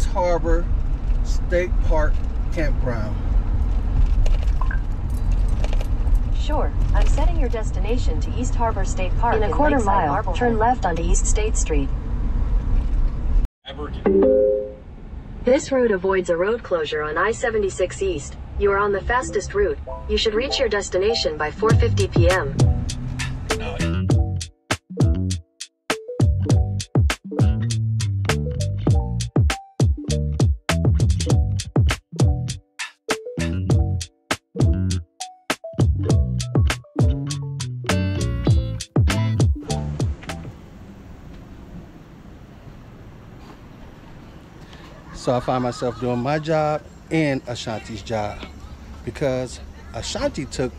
East Harbor State Park Campground. Sure, I'm setting your destination to East Harbor State Park In a quarter Lakeside mile, Marblehead. turn left onto East State Street. This route avoids a road closure on I-76 East. You are on the fastest route. You should reach your destination by 4.50 p.m. So I find myself doing my job and Ashanti's job because Ashanti took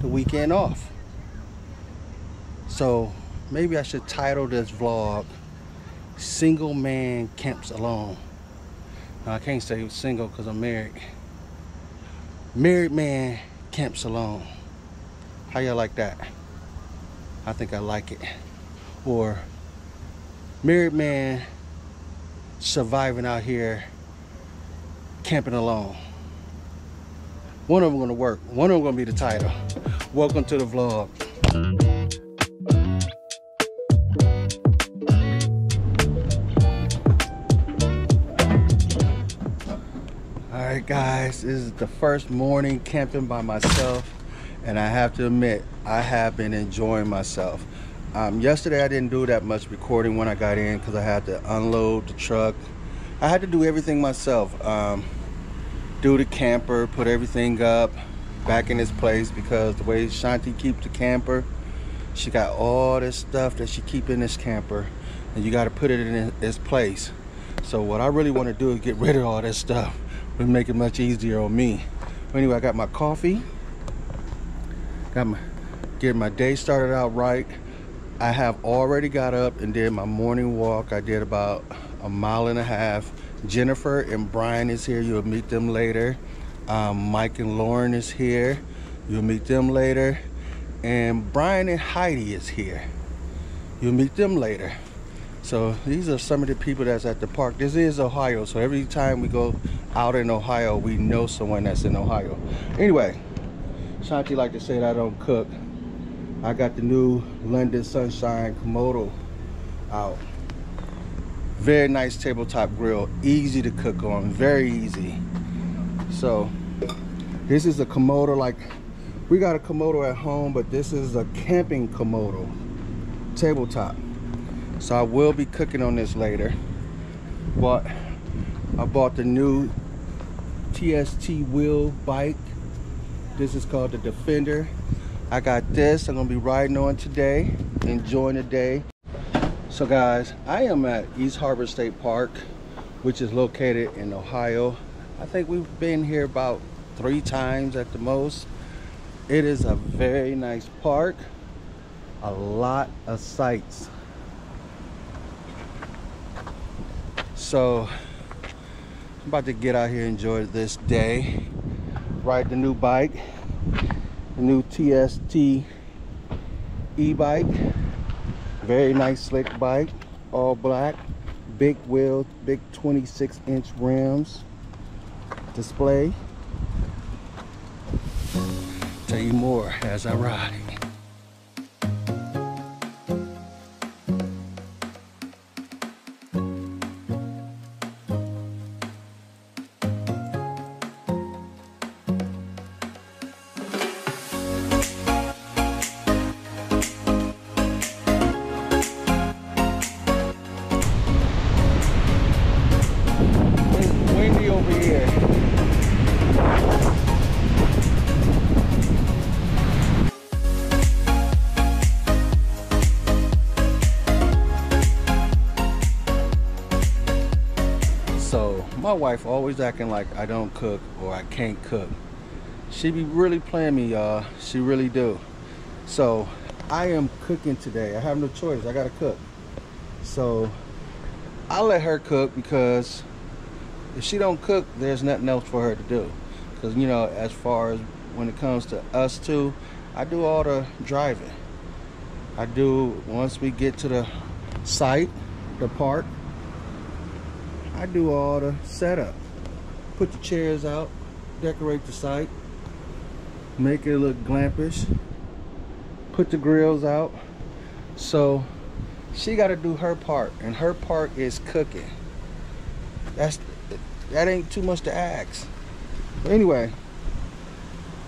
the weekend off. So maybe I should title this vlog Single Man Camps Alone. Now I can't say single because I'm married. Married man camps alone. How y'all like that? I think I like it. Or married man surviving out here camping alone. One of them gonna work. One of them gonna be the title. Welcome to the vlog. All right, guys, this is the first morning camping by myself, and I have to admit, I have been enjoying myself. Um, yesterday, I didn't do that much recording when I got in because I had to unload the truck. I had to do everything myself. Um, do the camper, put everything up back in its place because the way Shanti keeps the camper, she got all this stuff that she keep in this camper, and you got to put it in its place. So what I really want to do is get rid of all this stuff and make it much easier on me. Anyway, I got my coffee. Got my getting my day started out right. I have already got up and did my morning walk. I did about a mile and a half. Jennifer and Brian is here. You'll meet them later. Um, Mike and Lauren is here. You'll meet them later. And Brian and Heidi is here. You'll meet them later. So these are some of the people that's at the park. This is Ohio, so every time we go out in Ohio, we know someone that's in Ohio. Anyway, Shanti like to say that I don't cook. I got the new London Sunshine Komodo out. Very nice tabletop grill, easy to cook on, very easy. So this is a Komodo like we got a Komodo at home, but this is a camping Komodo tabletop. So I will be cooking on this later. But I bought the new TST wheel bike. This is called the Defender. I got this I'm gonna be riding on today, enjoying the day. So guys, I am at East Harbor State Park, which is located in Ohio. I think we've been here about three times at the most. It is a very nice park, a lot of sights. So I'm about to get out here and enjoy this day. Ride the new bike, the new TST e-bike. Very nice slick bike, all black, big wheel, big 26 inch rims, display. Tell you more as I ride. My wife always acting like I don't cook or I can't cook. She be really playing me, y'all. She really do. So I am cooking today. I have no choice. I gotta cook. So I let her cook because if she don't cook, there's nothing else for her to do. Because you know, as far as when it comes to us two, I do all the driving. I do once we get to the site, the park. I do all the setup. Put the chairs out, decorate the site, make it look glampish, put the grills out. So she got to do her part, and her part is cooking. That's that ain't too much to ask. But anyway,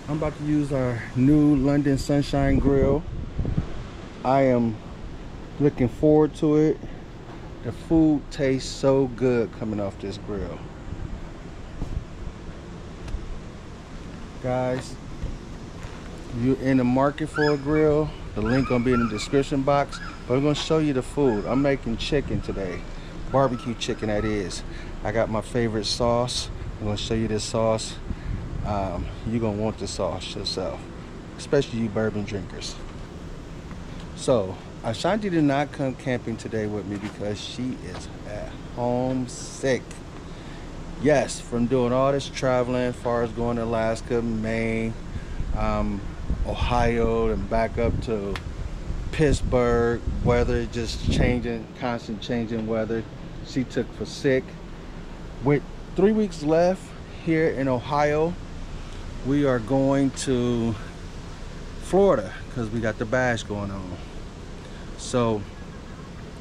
I'm about to use our new London Sunshine Grill. I am looking forward to it. The food tastes so good coming off this grill. Guys, you're in the market for a grill, the link gonna be in the description box. But I'm gonna show you the food. I'm making chicken today. Barbecue chicken that is. I got my favorite sauce. I'm gonna show you this sauce. Um, you're gonna want the sauce yourself, especially you bourbon drinkers. So Ashanti did not come camping today with me because she is at home sick. Yes, from doing all this traveling, as far as going to Alaska, Maine, um, Ohio, and back up to Pittsburgh. Weather just changing, constant changing weather. She took for sick. With three weeks left here in Ohio, we are going to Florida because we got the bash going on. So,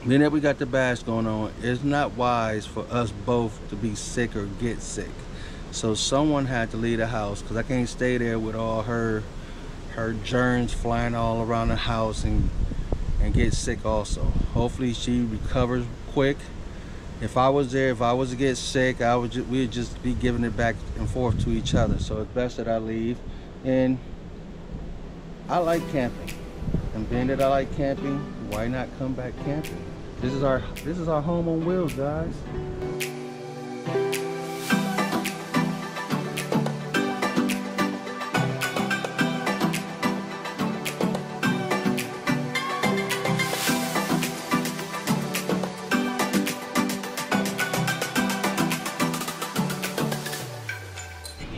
being that we got the bash going on, it's not wise for us both to be sick or get sick. So someone had to leave the house because I can't stay there with all her her germs flying all around the house and and get sick also. Hopefully she recovers quick. If I was there, if I was to get sick, I would just, we'd just be giving it back and forth to each other. So it's best that I leave. And I like camping. And being that I like camping, why not come back camping? This is our this is our home on wheels, guys.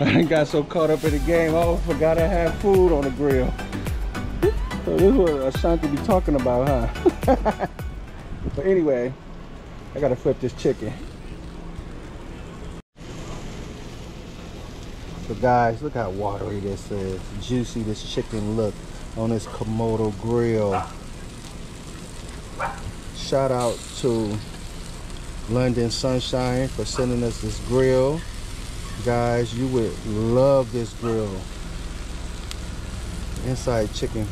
I got so caught up in the game, I almost forgot I had food on the grill. So this is what Ashanti be talking about, huh? but anyway, I gotta flip this chicken. So guys, look how watery this is. Juicy this chicken look on this Komodo grill. Shout out to London Sunshine for sending us this grill. Guys, you would love this grill. Inside chicken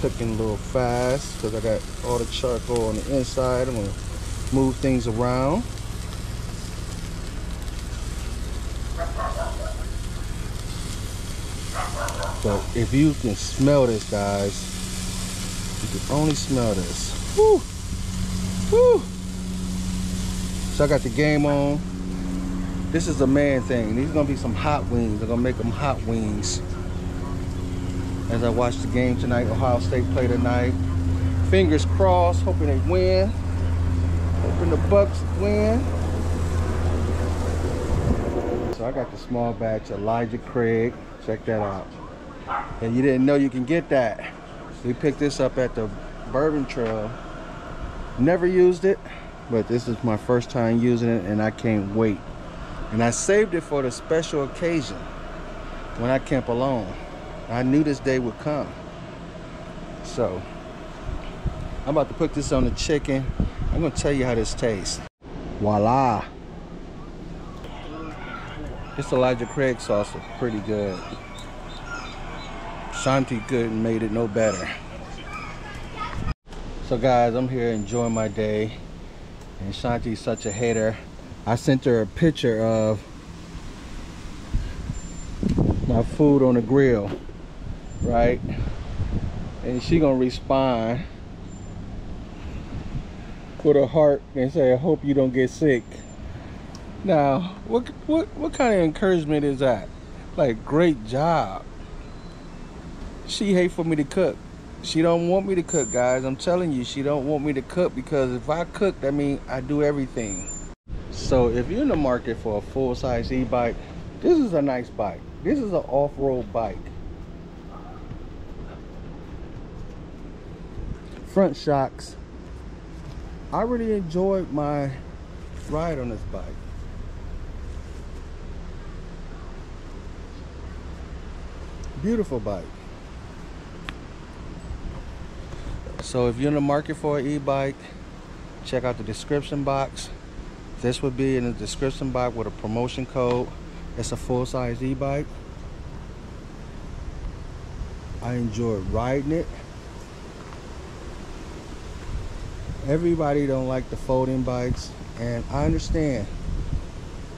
cooking a little fast because I got all the charcoal on the inside. I'm gonna move things around. So if you can smell this, guys, you can only smell this. Woo! Woo! So I got the game on. This is a man thing. These are gonna be some hot wings. They're gonna make them hot wings. As I watch the game tonight, Ohio State play tonight. Fingers crossed, hoping they win. Hoping the Bucks win. So I got the small batch Elijah Craig. Check that out. And you didn't know you can get that. We picked this up at the Bourbon Trail. Never used it, but this is my first time using it and I can't wait. And I saved it for the special occasion when I camp alone. I knew this day would come. So, I'm about to put this on the chicken. I'm gonna tell you how this tastes. Voila. This Elijah Craig sauce is pretty good. Shanti good made it no better. So guys, I'm here enjoying my day. And Shanti's such a hater. I sent her a picture of my food on the grill, right? And she gonna respond with a heart and say, I hope you don't get sick. Now, what what what kind of encouragement is that? Like, great job. She hate for me to cook. She don't want me to cook, guys. I'm telling you, she don't want me to cook because if I cook, that means I do everything. So if you're in the market for a full-size e-bike, this is a nice bike. This is an off-road bike. front shocks. I really enjoyed my ride on this bike. Beautiful bike. So if you're in the market for an e-bike, check out the description box. This would be in the description box with a promotion code. It's a full-size e-bike. I enjoyed riding it. Everybody don't like the folding bikes, and I understand.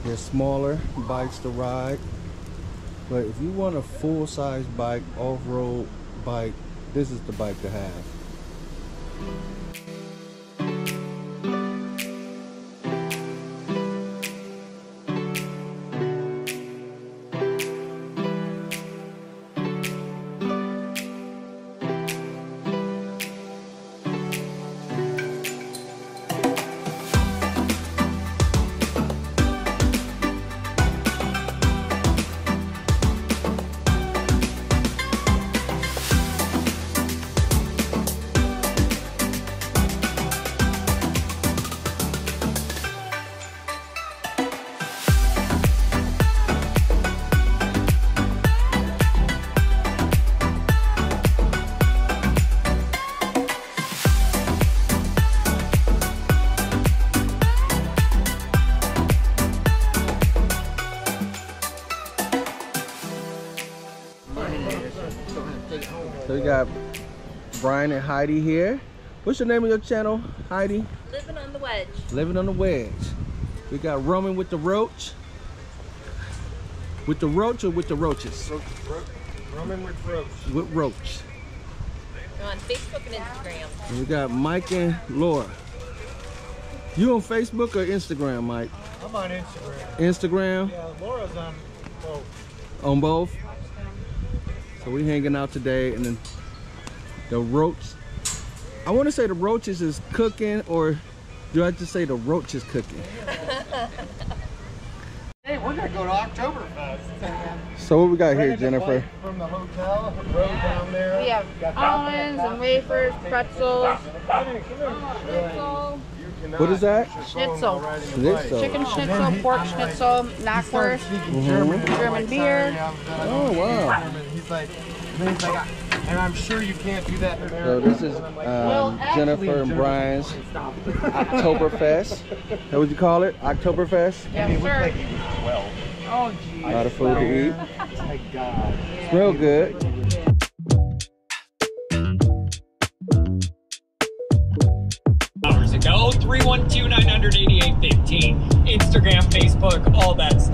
They're smaller bikes to ride, but if you want a full-size bike, off-road bike, this is the bike to have. Brian and Heidi here. What's the name of your channel, Heidi? Living on the wedge. Living on the Wedge. We got Roman with the Roach. With the Roach or with the Roaches? Roman with Roach. With Roach. On Facebook and Instagram. And we got Mike and Laura. You on Facebook or Instagram, Mike? I'm on Instagram. Instagram Yeah, Laura's on both. on both. So we hanging out today and then the roach. I want to say the roaches is cooking or do I just say the roach is cooking? Hey, we're gonna go to Oktoberfest. So what we got here, Rented a Jennifer? From the hotel, rode down there. We have got almonds and wafers, pretzels, Come here, come here. schnitzel, What is that? use your phone Schnitzel. while riding the bike. Schnitzel. chicken schnitzel, pork schnitzel, He started knackwurst. speaking German. Mm-hmm. German beer. sorry, I'm- I Oh, don't wow. Speak German. He's like, and then he's like, "I- and I'm sure you can't do that in So this is And I'm um, Jennifer and Brian's Oktoberfest. That what you call it? Oktoberfest? Yes, He looked sir. like he 12. Oh, gee. A lot of food to eat. My God. Smell good. hours ago. 312-900-8815. Instagram, Facebook, all that stuff.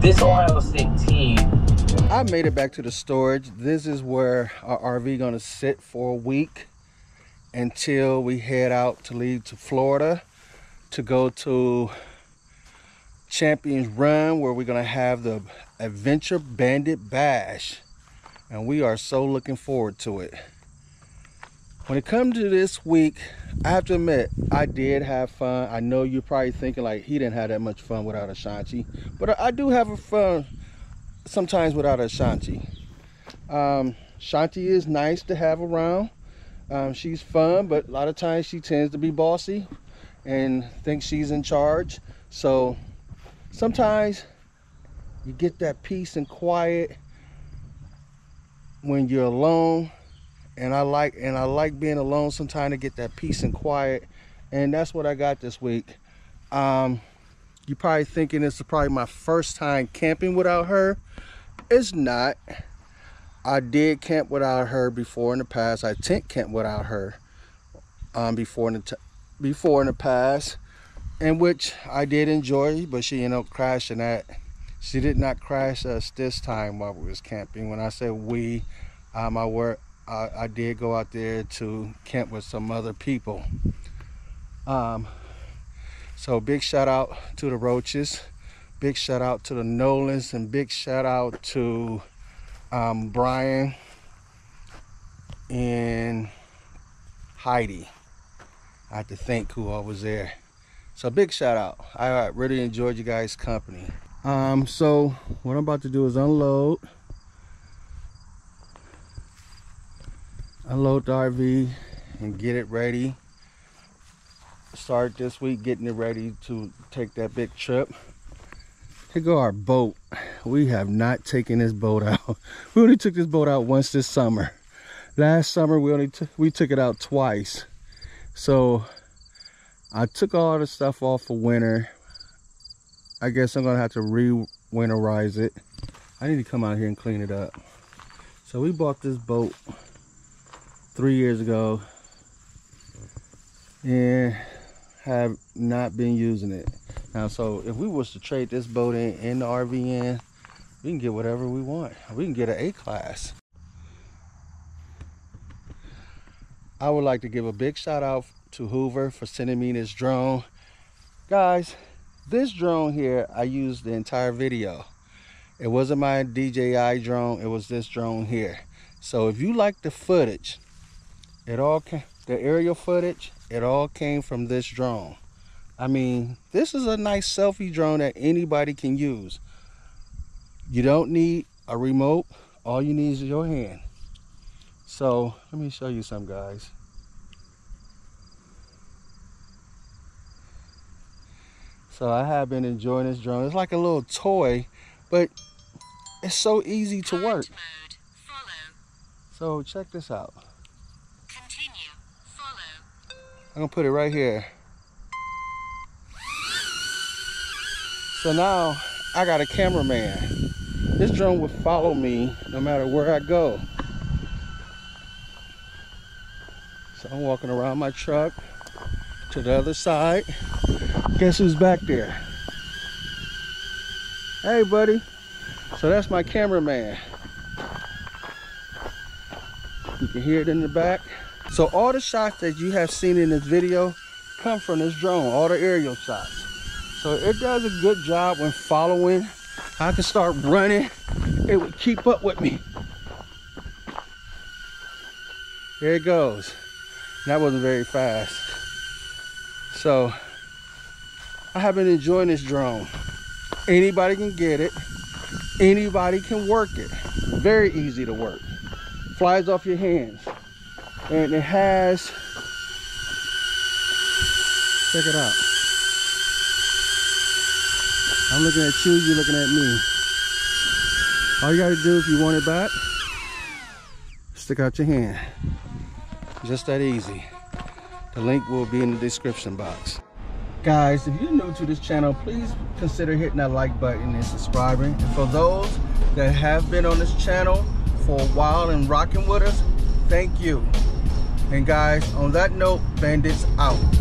This Ohio State team I made it back to the storage. This is where our RV gonna sit for a week until we head out to leave to Florida to go to Champions Run where we're gonna have the Adventure Bandit Bash. And we are so looking forward to it. When it comes to this week, I have to admit, I did have fun. I know you're probably thinking like he didn't have that much fun without Ashanti, but I do have a fun sometimes without Ashanti. Um, Shanti is nice to have around. Um, she's fun, but a lot of times she tends to be bossy and thinks she's in charge. So sometimes you get that peace and quiet when you're alone. And I like and I like being alone sometimes to get that peace and quiet. And that's what I got this week. Um, you're probably thinking this is probably my first time camping without her. It's not. I did camp without her before in the past. I tent camp without her um, before in the before in the past, in which I did enjoy, but she ended up crashing that. She did not crash us this time while we was camping. When I say we, um, I work. I, I did go out there to camp with some other people. Um, so big shout out to the Roaches, big shout out to the Nolans, and big shout out to um, Brian and Heidi. I have to thank who I was there. So big shout out. I really enjoyed you guys' company. Um, so what I'm about to do is unload. Unload the RV and get it ready start this week getting it ready to take that big trip. Here go our boat. We have not taken this boat out. We only took this boat out once this summer. Last summer we only we took it out twice. So I took all the stuff off for winter. I guess I'm gonna have to re-winterize it. I need to come out here and clean it up. So we bought this boat three years ago and have not been using it. Now, so if we was to trade this boat in, the RV in, we can get whatever we want. We can get an A-class. I would like to give a big shout out to Hover for sending me this drone. Guys, this drone here, I used the entire video. It wasn't my DJI drone, it was this drone here. So if you like the footage, it all came, the aerial footage, it all came from this drone. I mean, this is a nice selfie drone that anybody can use. You don't need a remote. All you need is your hand. So let me show you some guys. So I have been enjoying this drone. It's like a little toy, but it's so easy to work. So check this out. Continue. Follow. I'm gonna put it right here. So now I got a cameraman. This drone will follow me no matter where I go. So I'm walking around my truck to the other side. Guess who's back there? Hey, buddy. So that's my cameraman. You can hear it in the back. So all the shots that you have seen in this video come from this drone, all the aerial shots. So it does a good job when following. I can start running, it would keep up with me. There it goes. That wasn't very fast. So I have been enjoying this drone. Anybody can get it. Anybody can work it. Very easy to work. Flies off your hands. And it has, check it out. I'm looking at you, you're looking at me. All you gotta do if you want it back, stick out your hand. Just that easy. The link will be in the description box. Guys, if you're new to this channel, please consider hitting that like button and subscribing. And for those that have been on this channel for a while and rocking with us, thank you. And guys, on that note, Bandits out.